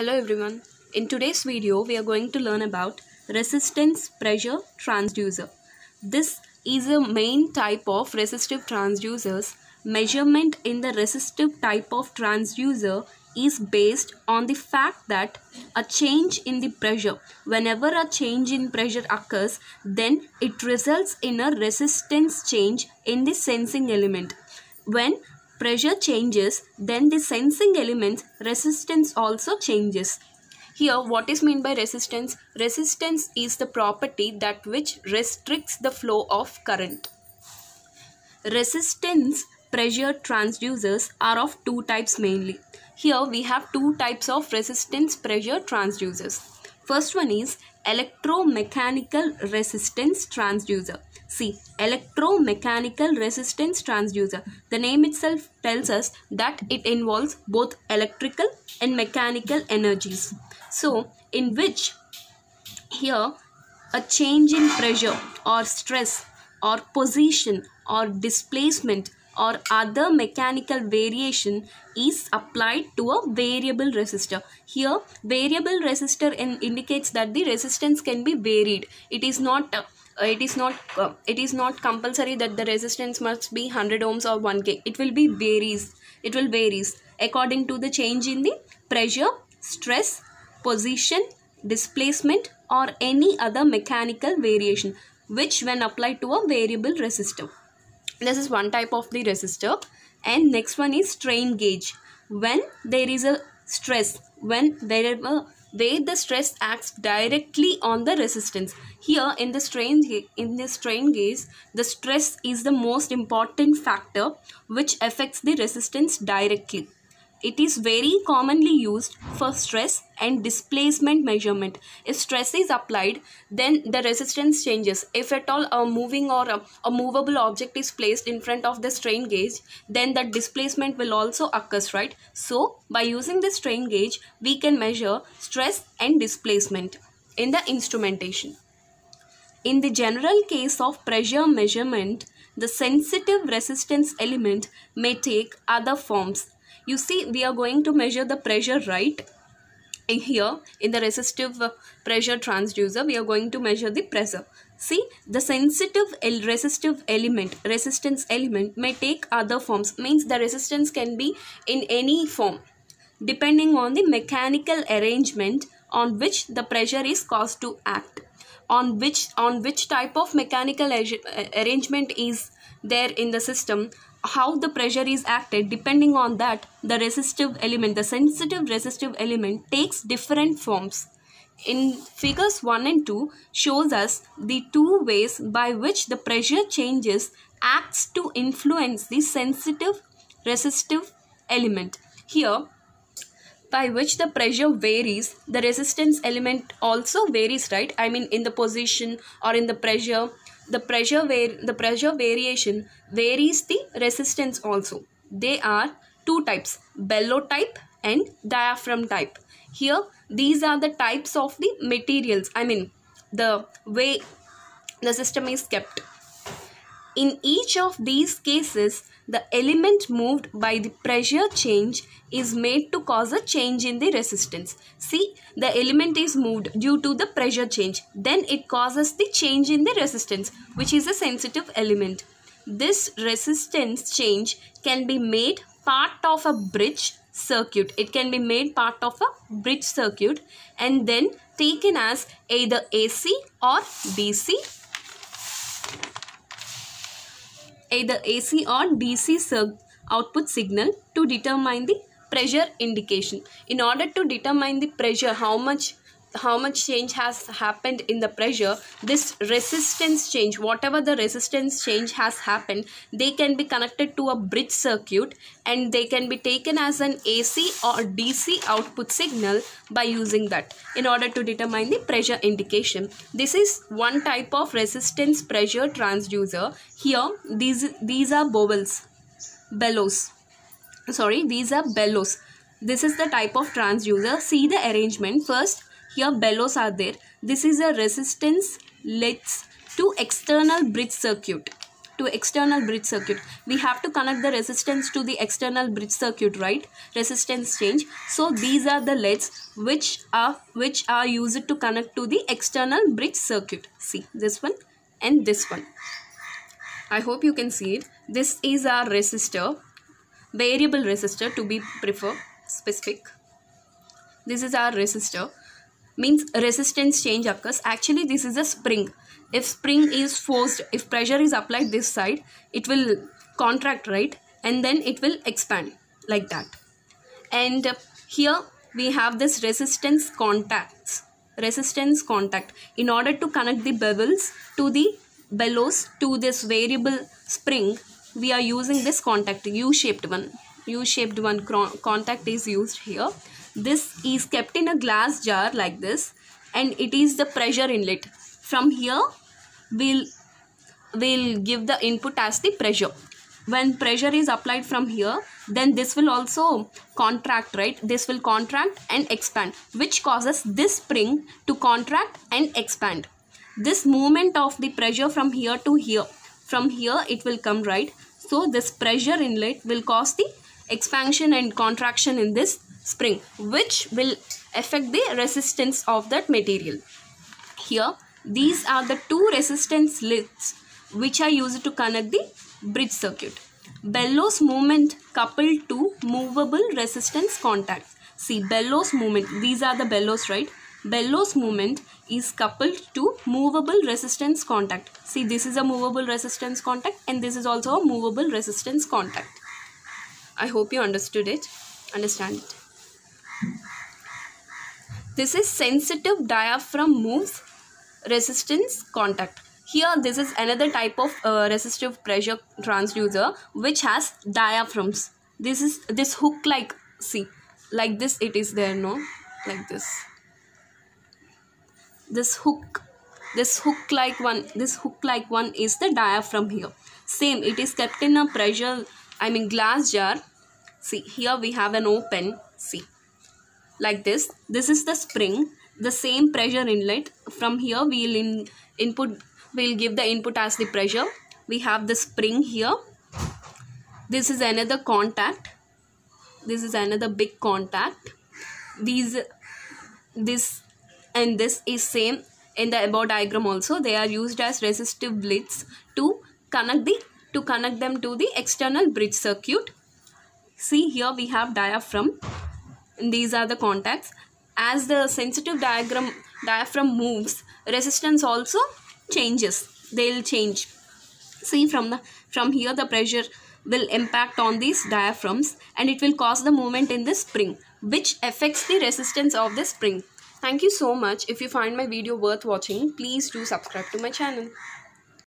Hello everyone. In today's video, we are going to learn about resistance pressure transducer. This is a main type of resistive transducers. Measurement in the resistive type of transducer is based on the fact that a change in the pressure, whenever a change in pressure occurs, then it results in a resistance change in the sensing element. When pressure changes, then the sensing element's resistance also changes. Here, what is meant by resistance? Resistance is the property that which restricts the flow of current. Resistance pressure transducers are of two types mainly. Here we have two types of resistance pressure transducers. First one is electromechanical resistance transducer. See, electromechanical resistance transducer. The name itself tells us that it involves both electrical and mechanical energies. So, in which here a change in pressure or stress or position or displacement or other mechanical variation is applied to a variable resistor. Here variable resistor in, indicates that the resistance can be varied. It is not uh, it is not uh, it is not compulsory that the resistance must be 100 ohms or 1k. It will be varies. It will varies according to the change in the pressure, stress, position, displacement or any other mechanical variation which when applied to a variable resistor this is one type of the resistor. And next one is strain gauge. When there is a stress when there is a where the stress acts directly on the resistance. Here in the strain in the strain gauge the stress is the most important factor which affects the resistance directly it is very commonly used for stress and displacement measurement. If stress is applied, then the resistance changes. If at all a moving or a, a movable object is placed in front of the strain gauge, then the displacement will also occur, right? So, by using the strain gauge, we can measure stress and displacement in the instrumentation. In the general case of pressure measurement, the sensitive resistance element may take other forms you see we are going to measure the pressure right here in the resistive uh, pressure transducer we are going to measure the pressure. See the sensitive resistive element resistance element may take other forms means the resistance can be in any form depending on the mechanical arrangement on which the pressure is caused to act on which on which type of mechanical arrangement is there in the system how the pressure is acted depending on that the resistive element the sensitive resistive element takes different forms. In figures 1 and 2 shows us the two ways by which the pressure changes acts to influence the sensitive resistive element. Here by which the pressure varies the resistance element also varies right? I mean in the position or in the pressure the pressure var- the pressure variation varies the resistance also. They are two types bellow type and diaphragm type. Here these are the types of the materials. I mean the way the system is kept in each of these cases the element moved by the pressure change is made to cause a change in the resistance. See, the element is moved due to the pressure change. Then it causes the change in the resistance, which is a sensitive element. This resistance change can be made part of a bridge circuit. It can be made part of a bridge circuit and then taken as either AC or DC either AC or DC output signal to determine the pressure indication. In order to determine the pressure, how much how much change has happened in the pressure this resistance change whatever the resistance change has happened they can be connected to a bridge circuit and they can be taken as an AC or DC output signal by using that in order to determine the pressure indication. This is one type of resistance pressure transducer. Here these these are bowels bellows. Sorry these are bellows. This is the type of transducer. See the arrangement. First here bellows are there. This is a resistance leads to external bridge circuit. to external bridge circuit. We have to connect the resistance to the external bridge circuit right? Resistance change. So these are the leads which are which are used to connect to the external bridge circuit. See this one and this one. I hope you can see it. This is our resistor variable resistor to be prefer specific. This is our resistor means resistance change occurs. Actually this is a spring. If spring is forced if pressure is applied this side it will contract right? And then it will expand like that. And here we have this resistance contacts resistance contact. In order to connect the bevels to the bellows to this variable spring we are using this contact u-shaped one. U-shaped one contact is used here this is kept in a glass jar like this and it is the pressure inlet. From here we'll will give the input as the pressure. When pressure is applied from here then this will also contract right? This will contract and expand which causes this spring to contract and expand. This movement of the pressure from here to here from here it will come right? So this pressure inlet will cause the expansion and contraction in this spring which will affect the resistance of that material here these are the two resistance leads which are used to connect the bridge circuit. Bellows movement coupled to movable resistance contacts. See bellows movement, these are the bellows right. Bellows movement is coupled to movable resistance contact. See this is a movable resistance contact and this is also a movable resistance contact. I hope you understood it, understand it. This is sensitive diaphragm moves resistance contact. Here this is another type of uh, resistive pressure transducer which has diaphragms. This is this hook like see like this it is there no? Like this. This hook this hook like one this hook like one is the diaphragm here. Same it is kept in a pressure i mean glass jar. See here we have an open see like this. This is the spring. The same pressure inlet. From here we will in input we'll give the input as the pressure. We have the spring here. This is another contact. This is another big contact. These this and this is same in the above diagram also. They are used as resistive leads to connect the to connect them to the external bridge circuit. See here we have diaphragm these are the contacts. As the sensitive diagram diaphragm moves resistance also changes. They'll change. See from the from here the pressure will impact on these diaphragms and it will cause the movement in the spring which affects the resistance of the spring. Thank you so much. If you find my video worth watching please do subscribe to my channel